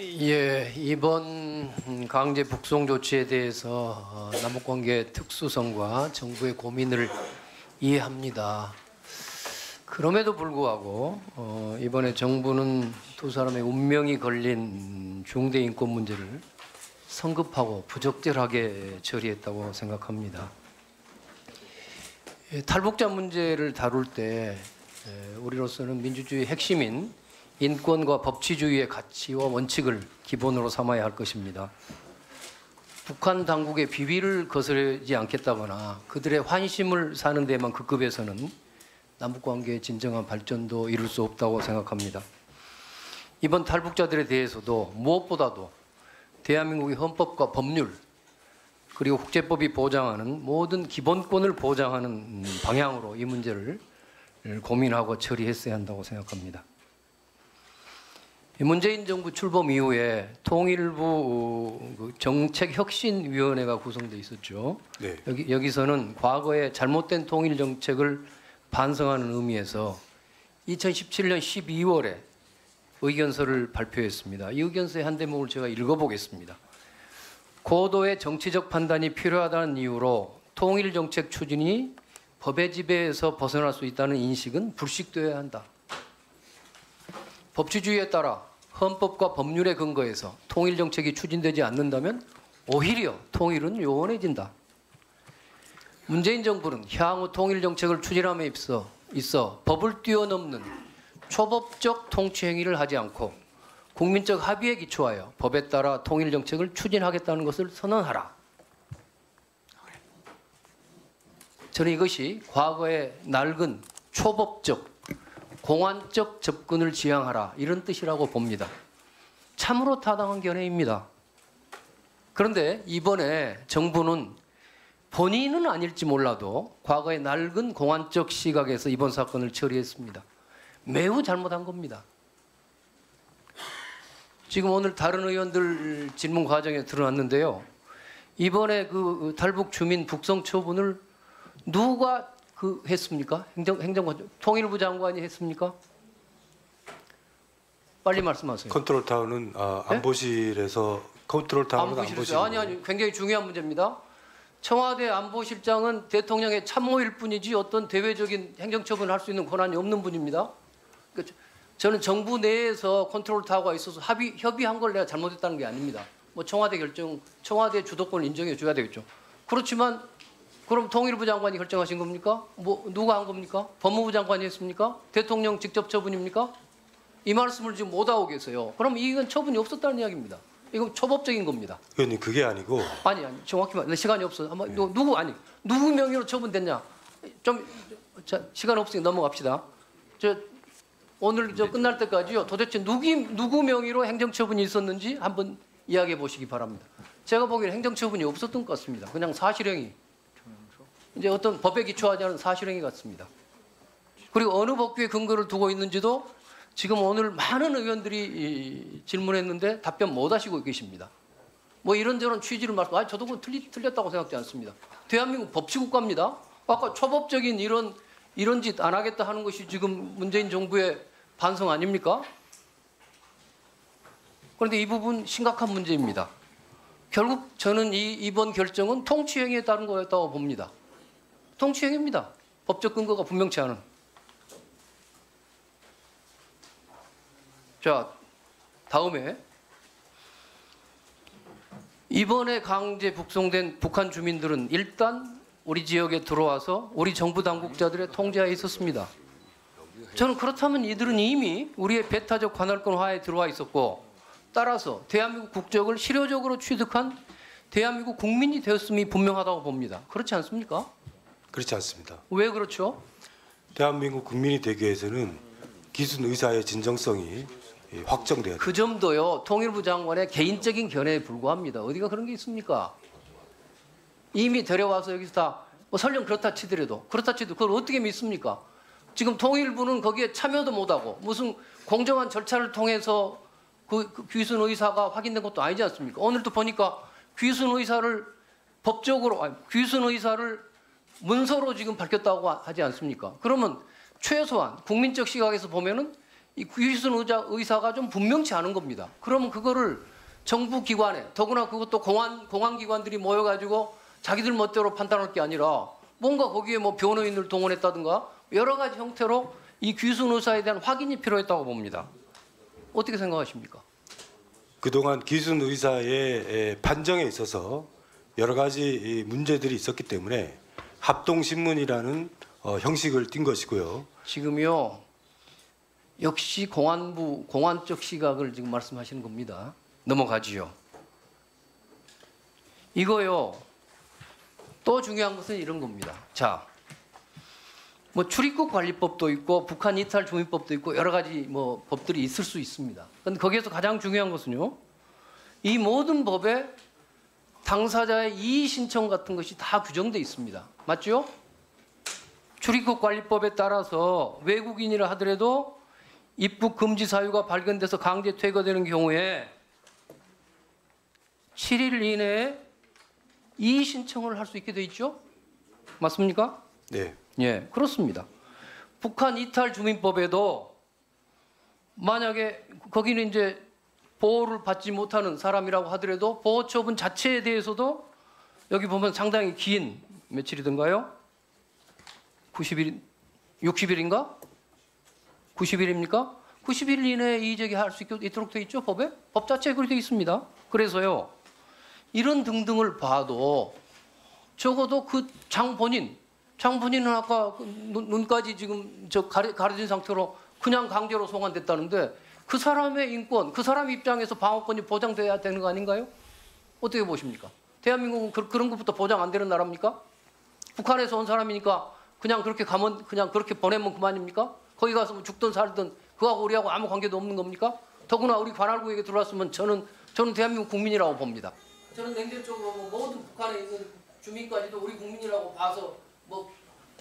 예, 이번 강제 북송 조치에 대해서 어, 남북관계 특수성과 정부의 고민을 이해합니다. 그럼에도 불구하고 어, 이번에 정부는 두 사람의 운명이 걸린 중대 인권 문제를 성급하고 부적절하게 처리했다고 생각합니다. 예, 탈북자 문제를 다룰 때 예, 우리로서는 민주주의 핵심인 인권과 법치주의의 가치와 원칙을 기본으로 삼아야 할 것입니다. 북한 당국의 비위를 거스르지 않겠다거나 그들의 환심을 사는 데만 급급해서는 남북 관계의 진정한 발전도 이룰 수 없다고 생각합니다. 이번 탈북자들에 대해서도 무엇보다도 대한민국의 헌법과 법률 그리고 국제법이 보장하는 모든 기본권을 보장하는 방향으로 이 문제를 고민하고 처리했어야 한다고 생각합니다. 문재인 정부 출범 이후에 통일부 그 정책혁신위원회가 구성돼 있었죠. 네. 여기, 여기서는 과거의 잘못된 통일 정책을 반성하는 의미에서 2017년 12월에 의견서를 발표했습니다. 이 의견서의 한 대목을 제가 읽어보겠습니다. 고도의 정치적 판단이 필요하다는 이유로 통일 정책 추진이 법의 지배에서 벗어날 수 있다는 인식은 불식되어야 한다. 법치주의에 따라 헌법과 법률에 근거해서 통일 정책이 추진되지 않는다면 오히려 통일은 요원해진다. 문재인 정부는 향후 통일 정책을 추진함에 있어, 있어 법을 뛰어넘는 초법적 통치 행위를 하지 않고 국민적 합의에 기초하여 법에 따라 통일 정책을 추진하겠다는 것을 선언하라. 저는 이것이 과거의 낡은 초법적 공안적 접근을 지향하라 이런 뜻이라고 봅니다. 참으로 타당한 견해입니다. 그런데 이번에 정부는 본인은 아닐지 몰라도 과거의 낡은 공안적 시각에서 이번 사건을 처리했습니다. 매우 잘못한 겁니다. 지금 오늘 다른 의원들 질문 과정에 드러났는데요. 이번에 그 탈북 주민 북송 처분을 누가 그 했습니까? 행정 행정관 통일부 장관이 했습니까? 빨리 말씀하세요. 컨트롤 타워는 아, 네? 안보실에서 컨트롤 타워는 안보실. 아니 아니 굉장히 중요한 문제입니다. 청와대 안보실장은 대통령의 참모일 뿐이지 어떤 대외적인 행정처분을 할 수 있는 권한이 없는 분입니다. 그러니까 저는 정부 내에서 컨트롤 타워가 있어서 합의 협의한 걸 내가 잘못했다는 게 아닙니다. 뭐 청와대 결정, 청와대 주도권을 인정해 줘야 되겠죠. 그렇지만 그럼 통일부 장관이 결정하신 겁니까? 뭐 누가 한 겁니까? 법무부 장관이 했습니까? 대통령 직접 처분입니까? 이 말씀을 지금 못 하고 계세요. 그럼 이건 처분이 없었다는 이야기입니다. 이건 초법적인 겁니다. 의원님 그게 아니고 아니 아니 정확히 말 시간이 없어. 한번 누- 누구 아니 누구 명의로 처분됐냐? 좀 자, 시간 없으니까 넘어갑시다. 저 오늘 저 끝날 때까지요. 도대체 누구 누구 명의로 행정처분이 있었는지 한번 이야기해 보시기 바랍니다. 제가 보기에는 행정처분이 없었던 것 같습니다. 그냥 사실행위. 이제 어떤 법에 기초하지 않은 사실행위 같습니다. 그리고 어느 법규에 근거를 두고 있는지도 지금 오늘 많은 의원들이 이, 질문했는데 답변 못 하시고 계십니다. 뭐 이런저런 취지를 말씀, 아 저도 그건 틀리, 틀렸다고 생각지 않습니다. 대한민국 법치국가입니다. 아까 초법적인 이런 이런 짓 안 하겠다 하는 것이 지금 문재인 정부의 반성 아닙니까? 그런데 이 부분 심각한 문제입니다. 결국 저는 이 이번 결정은 통치행위에 따른 거였다고 봅니다. 통치행위입니다. 법적 근거가 분명치 않은. 자, 다음에 이번에 강제 북송된 북한 주민들은 일단 우리 지역에 들어와서 우리 정부 당국자들의 통제하에 있었습니다. 저는 그렇다면 이들은 이미 우리의 배타적 관할권 하에 들어와 있었고 따라서 대한민국 국적을 실효적으로 취득한 대한민국 국민이 되었음이 분명하다고 봅니다. 그렇지 않습니까? 그렇지 않습니다. 왜 그렇죠? 대한민국 국민이 되기 위해서는 기순 의사의 진정성이 예, 확정돼야 돼. 그 점도요 통일부 장관의 개인적인 견해에 불과합니다. 어디가 그런 게 있습니까? 이미 데려와서 여기서 다 뭐 설령 그렇다 치더라도 그렇다 치도 그걸 어떻게 믿습니까? 지금 통일부는 거기에 참여도 못하고 무슨 공정한 절차를 통해서 그, 그 귀순 의사가 확인된 것도 아니지 않습니까? 오늘도 보니까 귀순 의사를 법적으로 아니, 귀순 의사를 문서로 지금 밝혔다고 하지 않습니까? 그러면 최소한 국민적 시각에서 보면은 이 귀순 의자, 의사가 좀 분명치 않은 겁니다. 그러면 그거를 정부 기관에 더구나 그것도 공안 공안 기관들이 모여가지고 자기들 멋대로 판단할 게 아니라 뭔가 거기에 뭐 변호인을 동원했다든가 여러 가지 형태로 이 귀순 의사에 대한 확인이 필요했다고 봅니다. 어떻게 생각하십니까? 그동안 기순 의사의 에, 판정에 있어서 여러 가지 이 문제들이 있었기 때문에 합동 신문이라는 어, 형식을 띈 것이고요. 지금요 역시 공안부 공안 적 시각을 지금 말씀하시는 겁니다. 넘어가지요. 이거요 또 중요한 것은 이런 겁니다. 자, 뭐 출입국 관리법도 있고 북한 이탈 주민법도 있고 여러 가지 뭐 법들이 있을 수 있습니다. 근데 거기에서 가장 중요한 것은요 이 모든 법에 당사자의 이의 신청 같은 것이 다 규정돼 있습니다. 맞죠? 출입국 관리법에 따라서 외국인이라 하더라도 입국 금지 사유가 발견돼서 강제 퇴거되는 경우에 7일 이내에 이의 신청을 할 수 있게 돼 있죠? 맞습니까? 네. 예, 그렇습니다. 북한 이탈 주민법에도 만약에 거기는 이제 보호를 받지 못하는 사람이라고 하더라도 보호 처분 자체에 대해서도 여기 보면 상당히 긴 며칠이던가요? 90일, 60일인가? 90일입니까? 90일 이내에 이의제기 할수 있도록 돼 있죠 법에? 법 자체에 그렇게 돼 있습니다. 그래서요 이런 등등을 봐도 적어도 그 장 본인 장 본인은 아까 그 눈, 눈까지 지금 저 가려, 가려진 상태로 그냥 강제로 송환됐다는데 그 사람의 인권, 그 사람 입장에서 방어권이 보장돼야 되는 거 아닌가요? 어떻게 보십니까? 대한민국은 그, 그런 것부터 보장 안 되는 나라입니까? 북한에서 온 사람이니까 그냥 그렇게 가면 그냥 그렇게 보내면 그만입니까? 거기 가서 뭐 죽든 살든 그하고 우리하고 아무 관계도 없는 겁니까? 더구나 우리 관할구역에 들어왔으면 저는 저는 대한민국 국민이라고 봅니다. 저는 냉정적으로 뭐 모든 북한에 있는 주민까지도 우리 국민이라고 봐서 뭐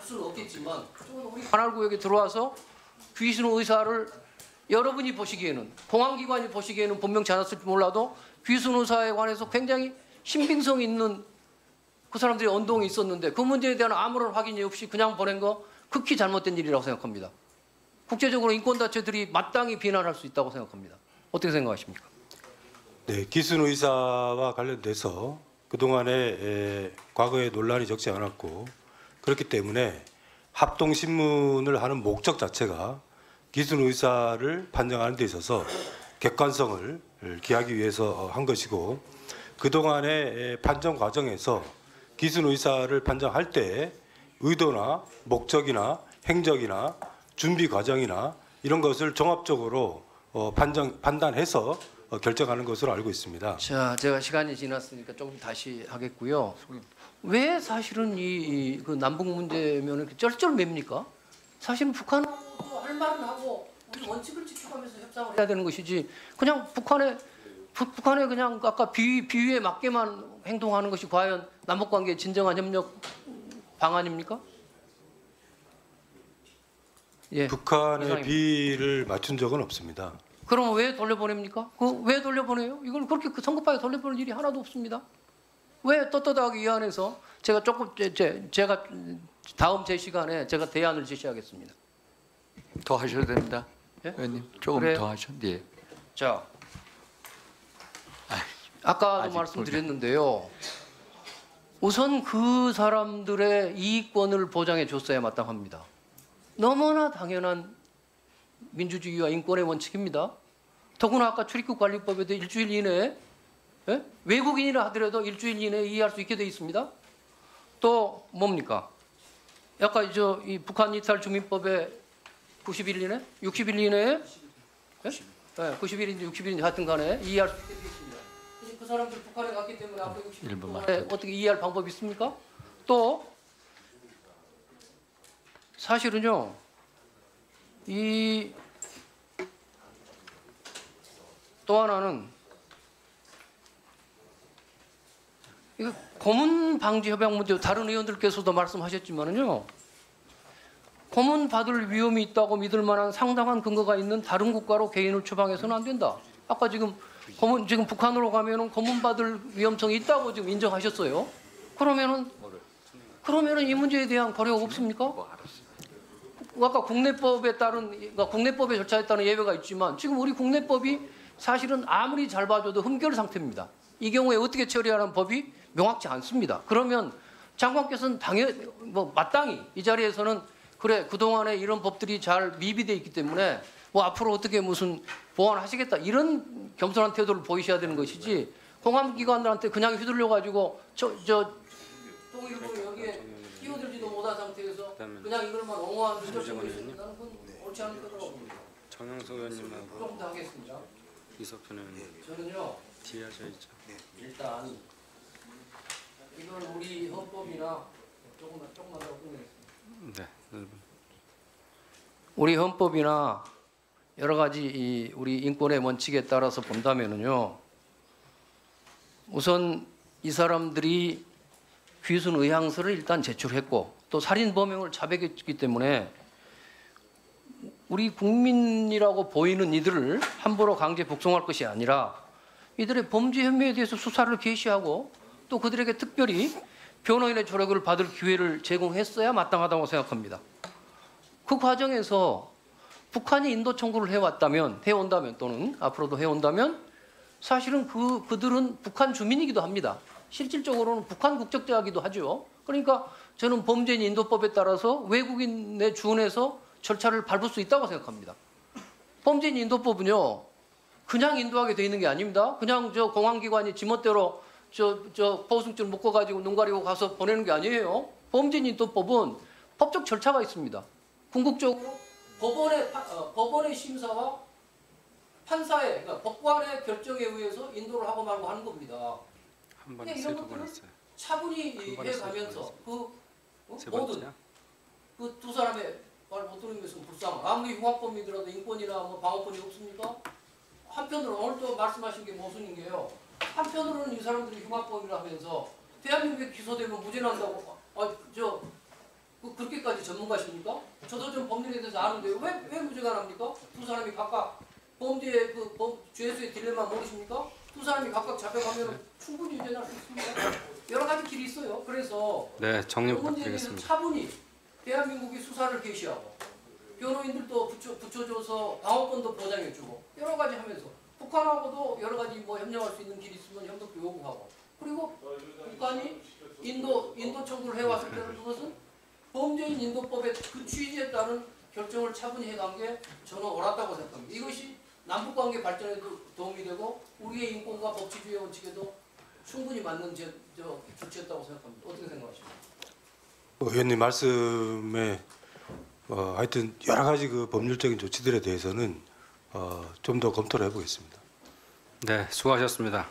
할 수는 없겠지만 우리 관할구역에 들어와서 귀신 의사를 여러분이 보시기에는 공안기관이 보시기에는 분명치 않았을지 몰라도 귀순 의사에 관해서 굉장히 신빙성 있는 그 사람들이 언동이 있었는데 그 문제에 대한 아무런 확인이 없이 그냥 보낸 거 극히 잘못된 일이라고 생각합니다. 국제적으로 인권단체들이 마땅히 비난할 수 있다고 생각합니다. 어떻게 생각하십니까? 네, 기순 의사와 관련돼서 그동안에 에, 과거에 논란이 적지 않았고 그렇기 때문에 합동 신문을 하는 목적 자체가 기순 의사를 판정하는 데 있어서 객관성을 기하기 위해서 어, 한 것이고 그동안의 에, 판정 과정에서 기순 의사를 판정할 때 의도나 목적이나 행적이나 준비 과정이나 이런 것을 종합적으로 어, 판정 판단해서 어, 결정하는 것으로 알고 있습니다. 자, 제가 시간이 지났으니까 조금 다시 하겠고요. 왜 사실은 이 그 남북 문제면 쩔쩔맵니까? 사실은 북한은 할 말은 하고 우리 원칙을 지켜가면서 협상을 해야 되는 것이지 그냥 북한에 북- 북한에 그냥 아까 비위, 비위에 맞게만 행동하는 것이 과연 남북 관계의 진정한 협력 방안입니까? 예. 북한의 이상입니다. 비를 맞춘 적은 없습니다. 그럼 왜 돌려보냅니까? 그 왜 돌려보내요? 이걸 그렇게 그 성급하게 돌려보낼 일이 하나도 없습니다. 왜 떳떳하게 이 안에서 제가 조금 제, 제, 제가 다음 제 시간에 제가 대안을 제시하겠습니다. 더 하셔도 됩니다. 예? 의원님 조금 그래요? 더 하셔도 예. 자, 아까도 말씀드렸는데요. 우선 그 사람들의 이익권을 보장해 줬어야 마땅합니다. 너무나 당연한 민주주의와 인권의 원칙입니다. 더구나 아까 출입국 관리법에도 일주일 이내에 예? 외국인이라 하더라도 일주일 이내에 이해할 수 있게 돼 있습니다. 또 뭡니까? 아까 저이 북한 이탈 주민법에 90일 이내, 60일 이내에 예? 네, 90일인지 60일인지 하여튼 간에 이해할 수. 이제 그 사람들 북한에 갔기 때문에 앞에 60일 일본 동안에 어떻게 이해할 방법이 있습니까? 또 사실은요. 이 또 하나는 이거 고문 방지 협약 문제 다른 의원들께서도 말씀하셨지만은요. 고문 받을 위험이 있다고 믿을 만한 상당한 근거가 있는 다른 국가로 개인을 추방해서는 안 된다. 아까 지금 고문 지금 북한으로 가면은 고문 받을 위험성이 있다고 지금 인정하셨어요. 그러면은 그러면은 이 문제에 대한 고려가 없습니까? 아까 국내법에 따른 그러니까 국내법의 절차에 따른 예외가 있지만 지금 우리 국내법이 사실은 아무리 잘 봐줘도 흠결 상태입니다. 이 경우에 어떻게 처리하는 법이 명확치 않습니다. 그러면 장관께서는 당연 뭐 마땅히 이 자리에서는 그래 그동안에 이런 법들이 잘 미비돼 있기 때문에 뭐 앞으로 어떻게 무슨 보완하시겠다 이런 겸손한 태도를 보이셔야 되는 것이지 공안기관들한테 그냥 휘둘려 가지고 저저 통일부 여기에 끼어들지도 못한 상태에서 그냥 이걸만 옹호하는 조정을 나는 그건 옳지 않은 거라고 봅니다. 정영석 의원님하고 조금 더 하겠습니다. 이석준 의원님 저는요 뒤에 하셔 있죠. 일단 이건 우리 헌법이나 조금만 조금만 더 끝내겠습니다. 네. 네. 우리 헌법이나 여러 가지 이 우리 인권의 원칙에 따라서 본다면은요. 우선 이 사람들이 귀순 의향서를 일단 제출했고 또 살인 범행을 자백했기 때문에 우리 국민이라고 보이는 이들을 함부로 강제 북송할 것이 아니라 이들의 범죄 혐의에 대해서 수사를 개시하고 또 그들에게 특별히 변호인의 조력을 받을 기회를 제공했어야 마땅하다고 생각합니다. 그 과정에서 북한이 인도 청구를 해왔다면 해온다면 또는 앞으로도 해온다면 사실은 그 그들은 북한 주민이기도 합니다. 실질적으로는 북한 국적자이기도 하죠. 그러니까 저는 범죄인 인도법에 따라서 외국인에 준해서 절차를 밟을 수 있다고 생각합니다. 범죄인 인도법은요 그냥 인도하게 돼 있는 게 아닙니다. 그냥 저 공안기관이 지멋대로 저 저 보승줄 묶어 가지고 눈 가리고 가서 보내는 게 아니에요. 범죄인 인도법은 법적 절차가 있습니다. 궁극적으로 법원의 파- 어, 법원의 심사와 판사의 그러니까 법관의 결정에 의해서 인도를 하고 말고 하는 겁니다. 한 번에 이런 것들은. 차분히 해가면서 세그 어? 세 모든? 그 두 사람의 말 못 들은 것은 불쌍. 아무리 흉악범이더라도 인권이나 뭐 방어권이 없습니까? 한편으로 오늘 또 말씀하신 게 모순인 게요. 한편으로는 이 사람들이 흉악범이라 하면서 대한민국에 기소되면 무죄 난다고 아저 그, 그렇게까지 전문가십니까? 저도 좀 법률에 대해서 아는데요. 왜, 왜 무죄가 납니까? 두 사람이 각각 범죄의 그 범, 죄수의 딜레마 모르십니까? 두 사람이 각각 잡혀가면 충분히 유죄 날수 있습니다. 여러 가지 길이 있어요. 그래서 네, 정리 그 부탁드리겠습니다. 차분히 대한민국이 수사를 개시하고 변호인들도 붙여, 붙여줘서 방어권도 보장해주고 여러 가지 하면서 북한하고도 여러 가지 뭐 협력할 수 있는 길이 있으면 협력도 요구하고 그리고 북한이 인도 인도 청구를 해왔을 때는 그것은 범죄인 인도법의 그 취지에 따른 결정을 차분히 해간 게 저는 옳았다고 생각합니다. 이것이 남북 관계 발전에도 도움이 되고 우리의 인권과 법치주의 원칙에도 충분히 맞는 제, 저, 조치였다고 생각합니다. 어떻게 생각하십니까? 의원님 말씀에 어, 하여튼 여러 가지 그 법률적인 조치들에 대해서는 어, 좀 더 검토를 해보겠습니다. 네, 수고하셨습니다.